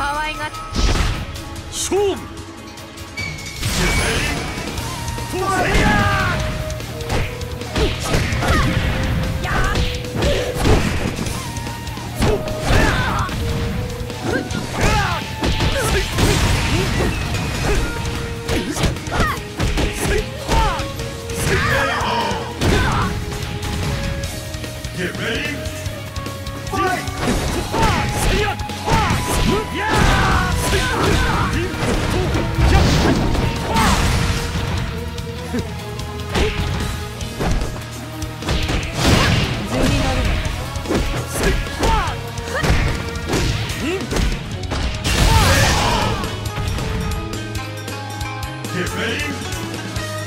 可愛がっ勝負。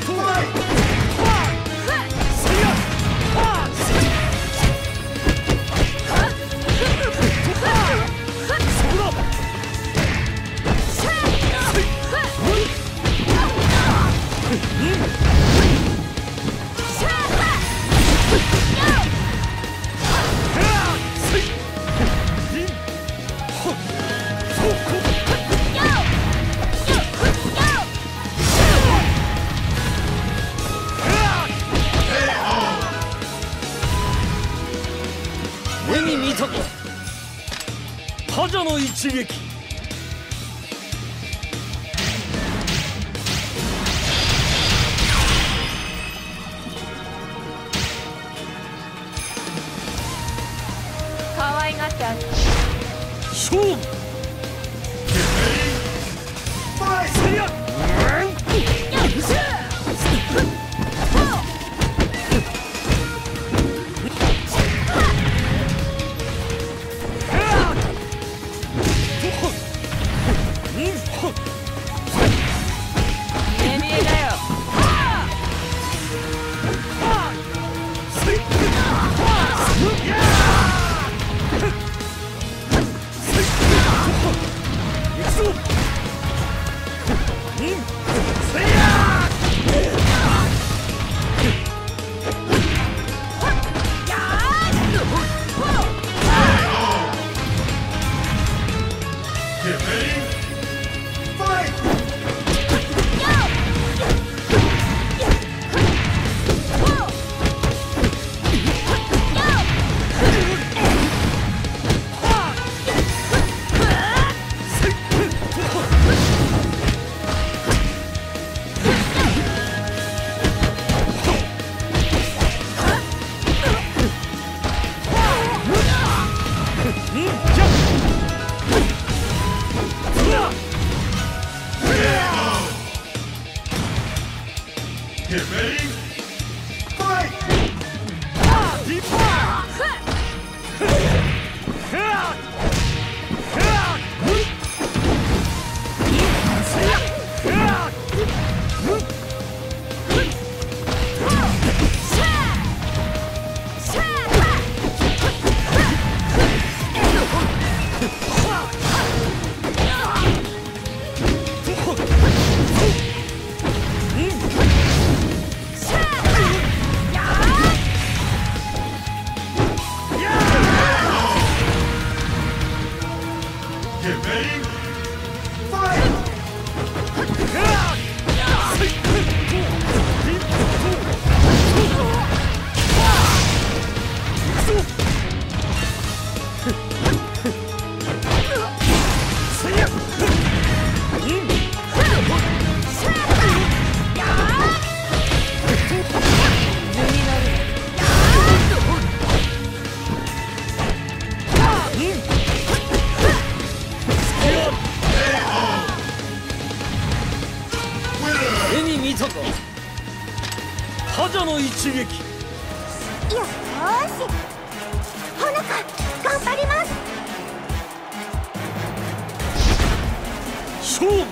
目覇者の一撃。可愛がってあげる Fight! 勝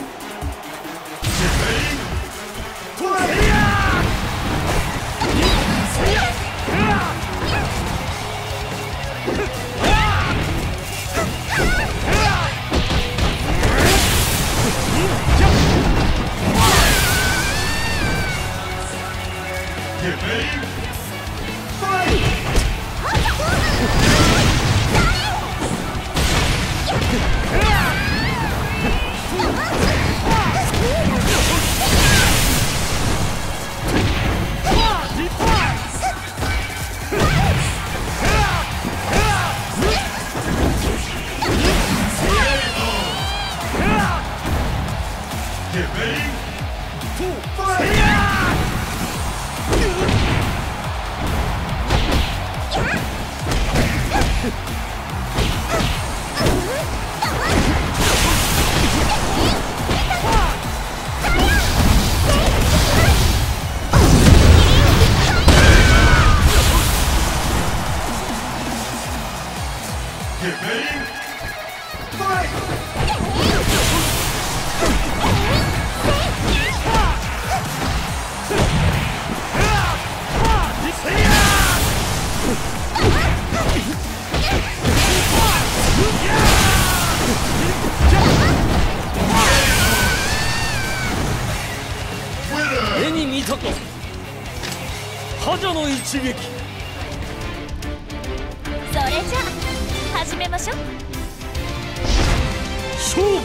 Get ready. Four. 覇者の一撃。それじゃあ始めましょう。勝負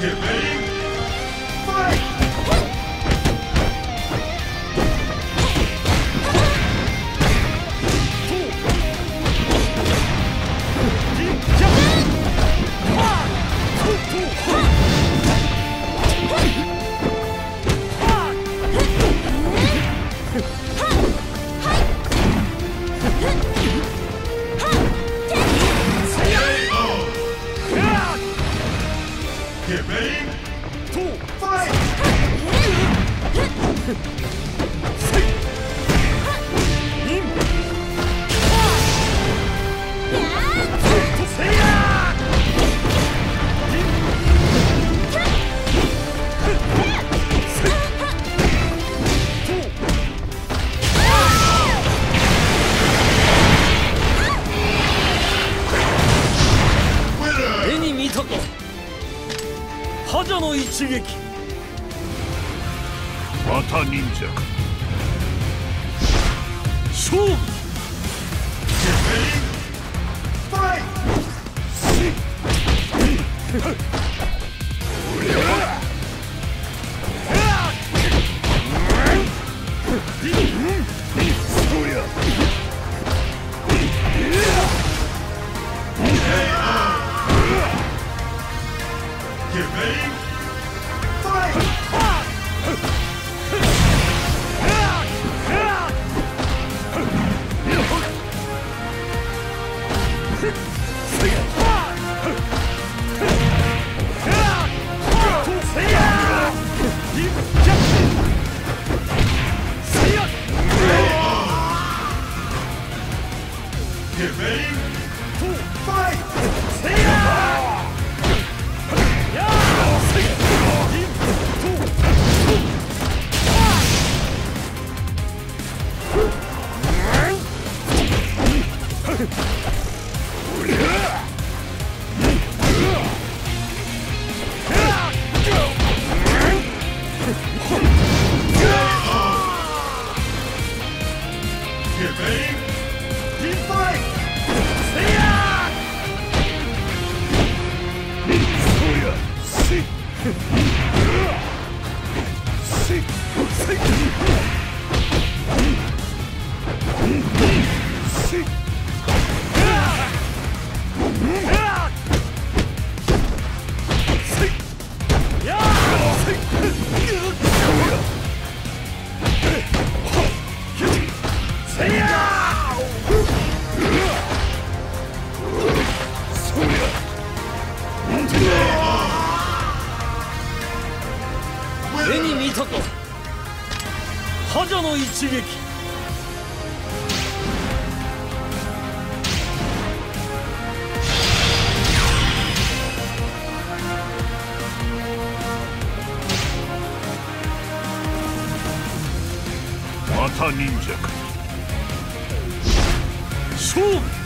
目一撃また忍者か。勝負。そ目に見たか覇者の一撃。また忍者か。勝負。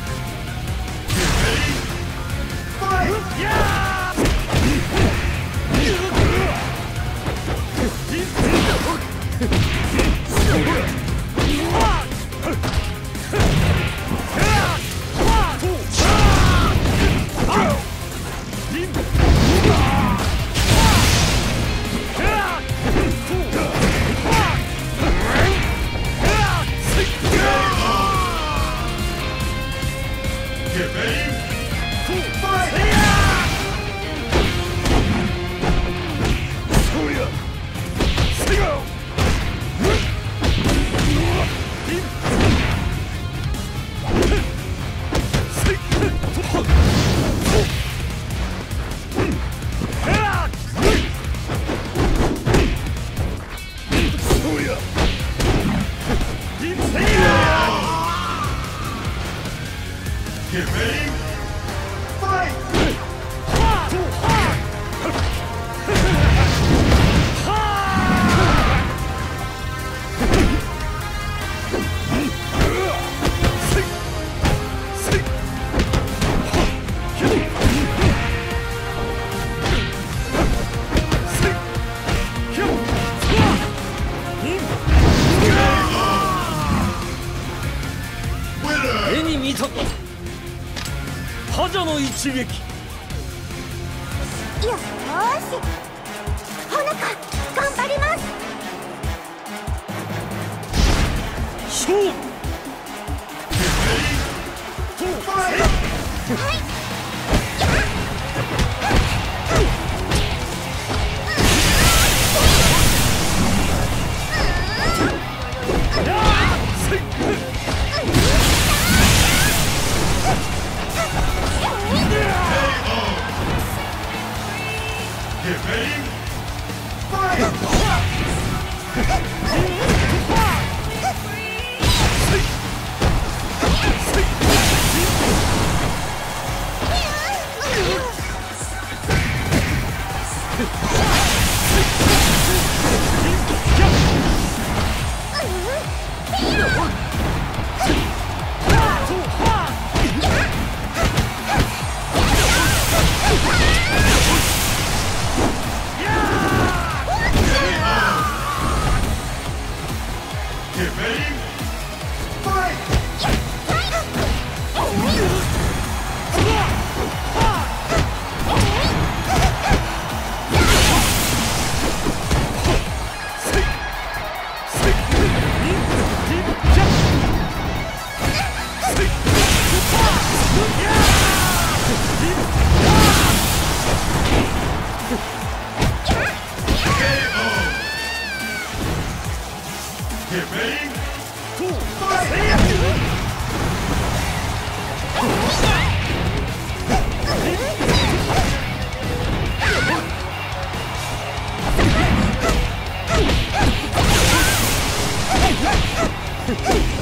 Hey!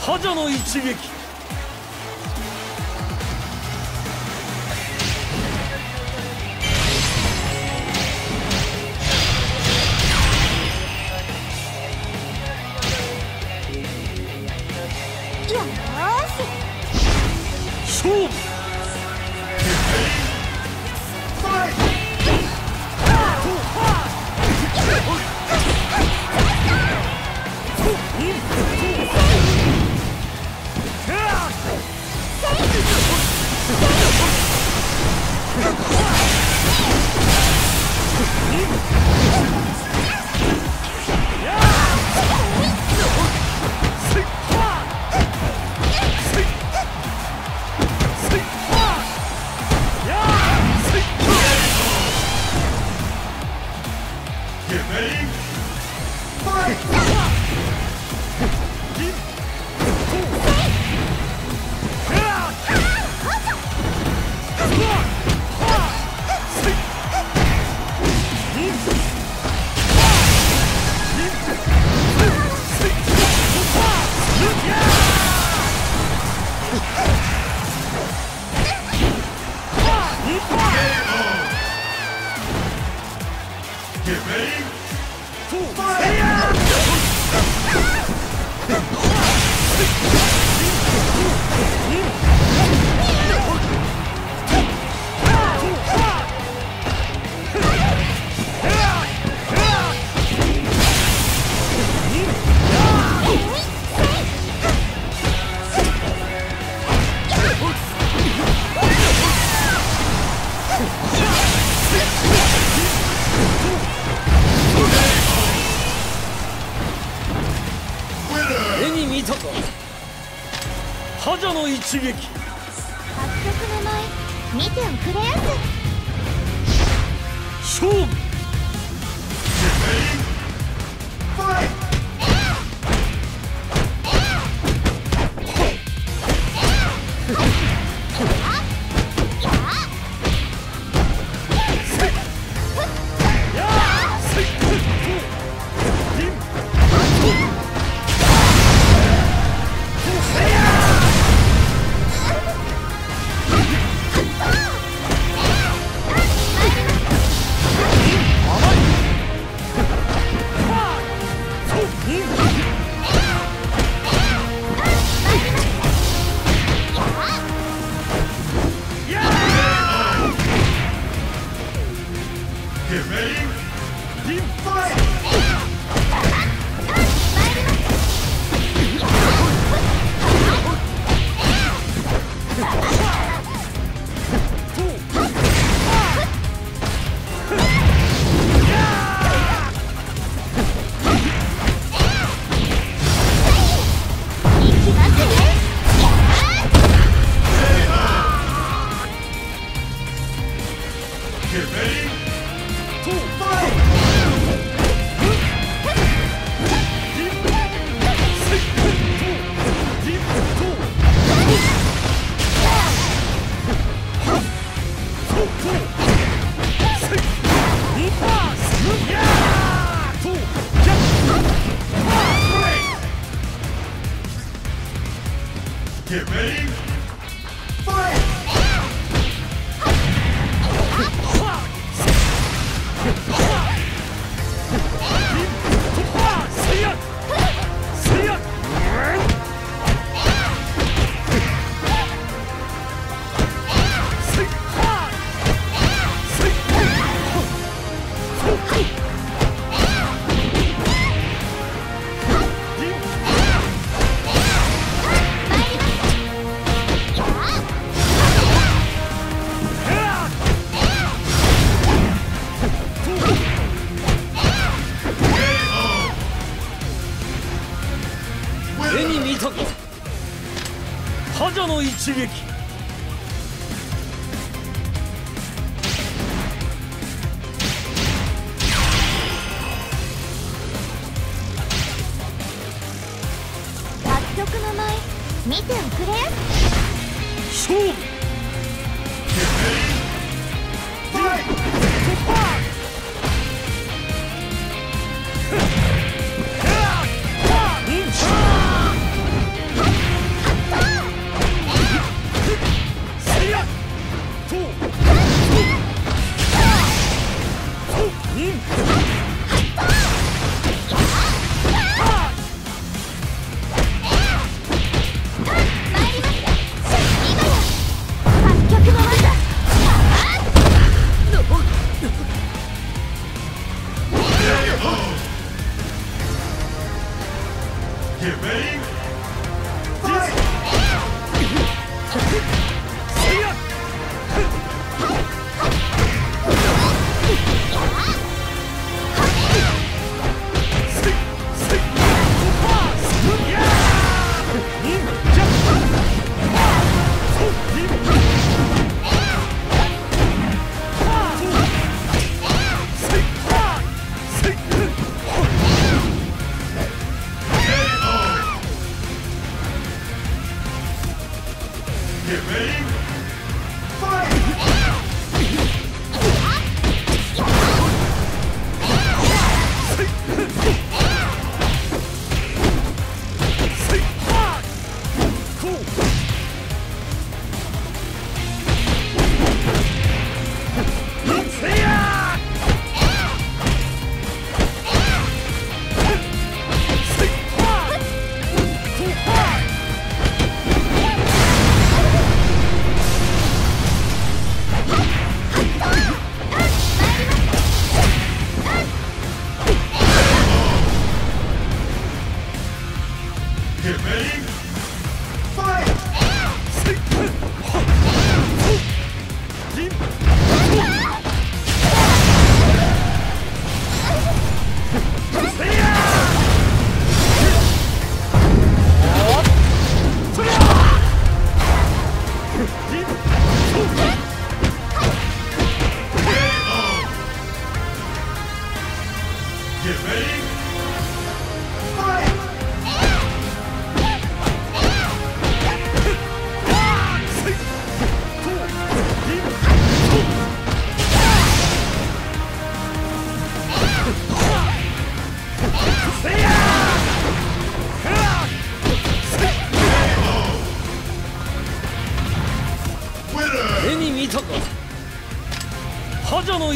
覇者の一撃者の一撃。八の見ておくれやす。勝負。Боевики!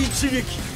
içilik.